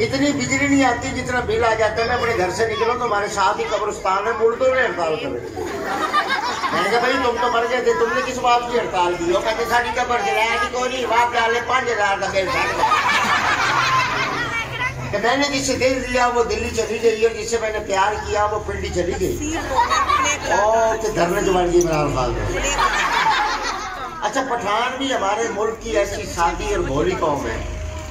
इतनी बिजली नहीं आती जितना बिल आ जाता है। मैं अपने घर से निकलो तो हमारे साथ ही कब्रिस्तान है मुड़ दो हड़ताल कर मैंने कहा, भाई, तुम तो मर गए थे, तुमने किस बात की हड़ताल की? वो कहते साड़ी कब्र जलाया नहीं कोई नहीं, बाप डाले पाँच हज़ार का बिल कि मैंने जिसे दिल दिया वो दिल्ली चली गई और जिससे मैंने प्यार किया, वो पिंडी चली गई। तो धरने जो बन गई इमरान खान अच्छा पठान भी हमारे मुल्क की ऐसी सादी और भोली कौम है।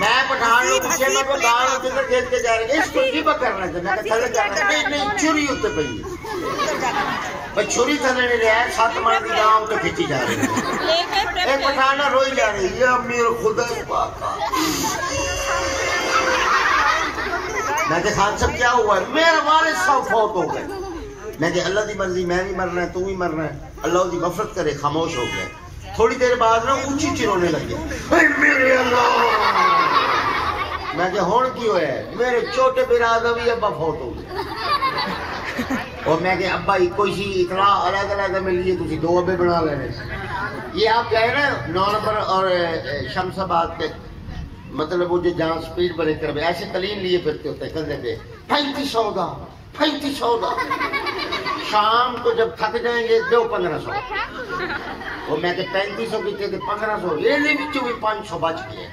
मैं पठान लोग को खेल के जा रहे हैं। इसको की मैं थले जाना नहीं नहीं छुरी पई पर छुरी थले नहीं रहा सात मार गाँव तो खींची जा रही है। एक पठान रोई जा रही है। खुदा पाका। मैं के खान सब क्या हुआ है? मेरे वाले सब फौत हो गए। मैं के अल्लाह की मर्ज़ी मैं भी मरना है तू भी मरना है। अल्लाह की मफरत करे खामोश हो गए। थोड़ी देर बाद ना ऊँची ऊँची रोने लग। गया मेरे अल्लाह! मैं क्या होन की होया है? मेरे छोटे बिरादर भी अब्बा फौत हो। गए और मैं क्या अब्बा एक कोई सी इतना अलग अलग मिली है तुसी, दो अब्बे बना लेने। ये आप गए ना, नौ नंबर और शमशाबाद पे मतलब वो जो जहाँ स्पीड ब्रेकर कर ऐसे तलीन लिए फिरते होते हैं कंधे पे पैंतीस सौ का पैंतीस सौ का शाम को जब थक जाएँगे, दो पंद्रह सौ। वो मैं पैंतीस सौ की थे, पंद्रह सौ, ये भी पाँच सौ बच गए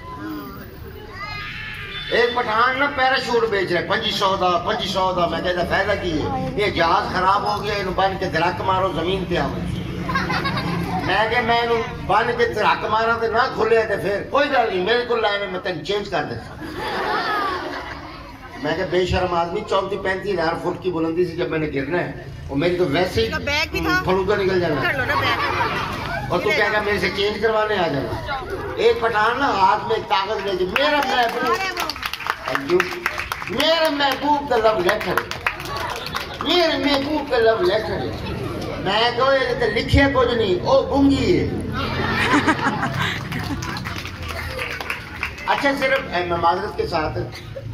एक पठान ना पैराशूट बेच रहे पंजी सौ का पंजी सौ का मैं कहता फ़ायदा की है? ये जहाज़ खराब हो गया इन बन के धड़क मारो ज़मीन पे आओ। मैं के मैं बन के धड़क मारा ते ना खुले ते फिर? कोई गल नहीं मेरे को लाए मैं तेन चेंज कर दे मैं के बेशर्म आदमी चौंतीस पैंतीस हज़ार फुट की बुलंदी से जब मैंने गिरना है वो मेरी तो वैसे ही फलूदा निकल जाना। कर लो ना बैग। और तू क्या मेरे से चेंज करवाने आ जाना? एक पठान ना हाथ में कागज़ ले मेरा महबूब मेरे महबूब का लव लेटर मेरे महबूब का लव लेटर मैं कहो ये तो लिखे कुछ नहीं ओ गुंगी है अच्छा सिर्फ़ अ, मैं माजरत के साथ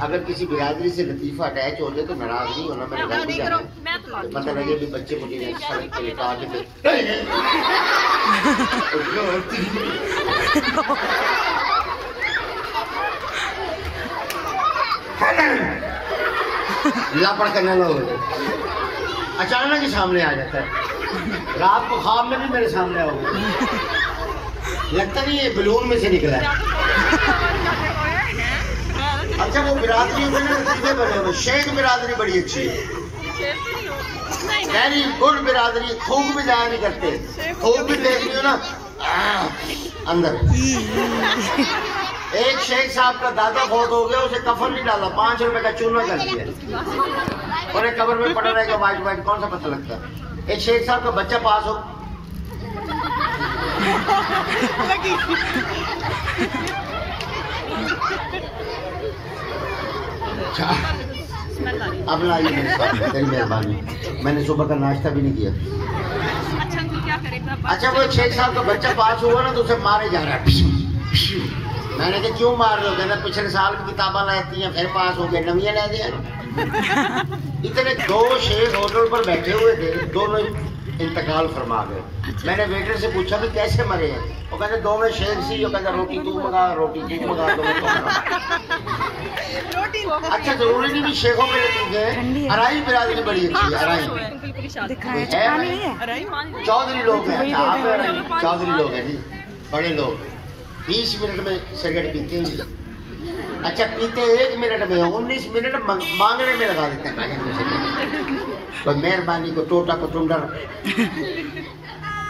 अगर किसी बिरादरी से लतीफा अटैच हो जाए तो नाराज़ नहीं होना मैंने घर भी जाना। मतलब लगे भी बच्चे मुझे ने सड़क पे लिटा के लापड़ करने लगे अचानक ही सामने आ जाता है। रात को ख्वाब में भी मेरे सामने आओगे लगता नहीं ये बलून में से निकला है। अच्छा वो बिरादरी शेख बिरादरी बड़ी अच्छी है। वेरी गुड बिरादरी। थूक भी जाया नहीं करते। थूक भी देख रही हो ना। अंदर। एक शेख साहब का दादा बहुत हो गया उसे कफन नहीं डाला पाँच रुपए का चूना कर दिया। उन्हें कबर में पड़ा रहेगा वाइट वाइट कौन सा पता लगता? है एक शेख साहब का बच्चा पास हो। अच्छा अब लाइए मेरे मेहरबानी। मैंने सुबह का नाश्ता भी नहीं किया। अच्छा वो शेख साहब का बच्चा पास हुआ ना तो उसे मारे जा रहा है। मैंने कहा क्यों मार रहे हो? कहना पिछले साल की किताबा लाती हैं फिर पास हो गए नविया ले दिया इतने दो शेख होटल पर बैठे हुए थे दोनों इंतकाल फरमा गए। मैंने वेटर से पूछा कि कैसे मरे हैं? वो कहते दो में शेख सी। वो कहता रोटी तू मंगा रोटी तू मंगा दो मैं तो अच्छा ज़रूरी नहीं भी शेखों में लतीफ है। अराई बिरादरी बड़ी अच्छी है है पानी है चौधरी लोग हैं अच्छा, हैं? चौधरी लोग हैं जी। बड़े लोग। बीस मिनट में सिगरेट पीते हैं अच्छा पीते एक मिनट में, उन्नीस मिनट मांगने में लगा देते हैं तो मेहरबानी को, टोटा को टुंडर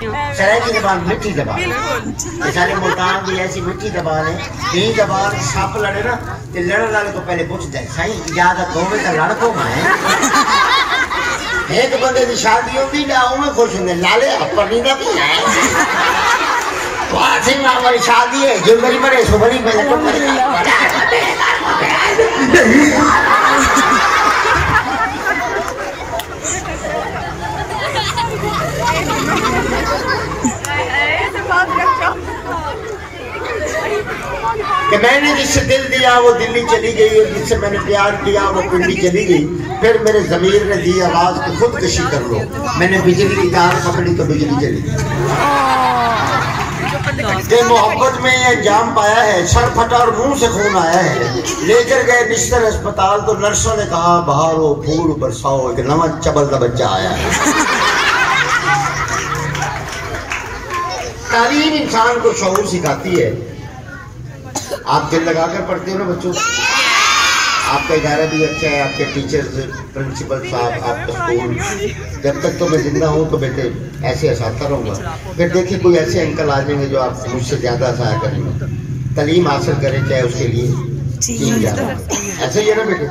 सराय की जबान मिठी जबान ये सारे मुल्तान की ऐसी मिठी जबान है। ये जबान सप लड़े ना, ते लड़न वाले को पहले पूछ दे, साईं इजाज़त होवे तो लड़ को मैं एक बंदे की शादी होती ना उमें खुश होंगे, लाले अपनी ना भी हमारी शादी है जो मेरी बड़ी मेरे को कि मैंने जिससे दिल दिया, वो दिल्ली चली गई, और जिससे मैंने प्यार किया, वो पिंडी चली गई। फिर मेरे जमीर ने दी आवाज़ को खुदकशी कर लो। मैंने बिजली तार पकड़ी तो बिजली चली गई। मोहब्बत में ये अंजाम पाया है सर फटा और मुँह से खून आया है। लेकर गए बिस्तर अस्पताल तो नर्सों ने कहा बहारो फूल बरसाओ एक नवा चबल का बच्चा आया है। तालीम इंसान को शौर सिखाती है। आप दिल लगाकर पढ़ते हो ना बच्चों? आपका इदारा भी अच्छा है आपके टीचर्स प्रिंसिपल साहब आपका स्कूल जब तक तो मैं ज़िंदा हूँ तो बेटे ऐसे हंसाता रहूँगा। फिर देखिए कोई ऐसे अंकल आ जाएँगे जो आप मुझसे ज़्यादा सहाय करेंगे। तलीम हासिल करें चाहे उसके लिए ऐसे ही है ना बेटे?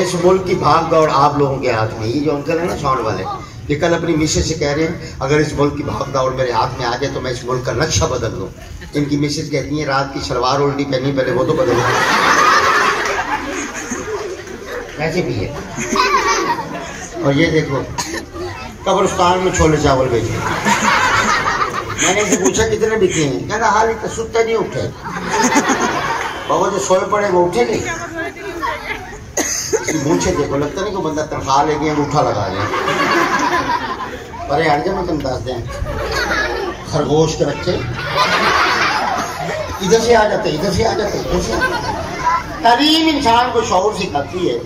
इस मुल्क की भाग दौड़ आप लोगों के हाथ में ये जो अंकल है ना साउंड वाले ये कल अपनी मिसेज से कह रहे हैं अगर इस मुल्क की भाग दौड़ मेरे हाथ में आ जाए तो मैं इस मुल्क का नक्शा बदल दूँ। इनकी मिसेज कहती है रात की शलवार उल्टी पहनी पहले वो तो बदल ऐसे भी है। और ये देखो, कब्रस्तान में छोले चावल बेचे। मैंने इसे पूछा, कितने बिके हैं? कहना, हाल इतना सुत्ते नहीं उठे। बाबा जो सोए पड़े, वो उठे नहीं। मुझे देखो, लगता नहीं को बंदा तनख्वाह लेके अंगूठा लगा जाए पर हट जा मैं तुम दस दें, खरगोश के बच्चे। इधर से आ जाते, इधर से आ जाते इधर से तालीम इंसान को शौर सिखाती है।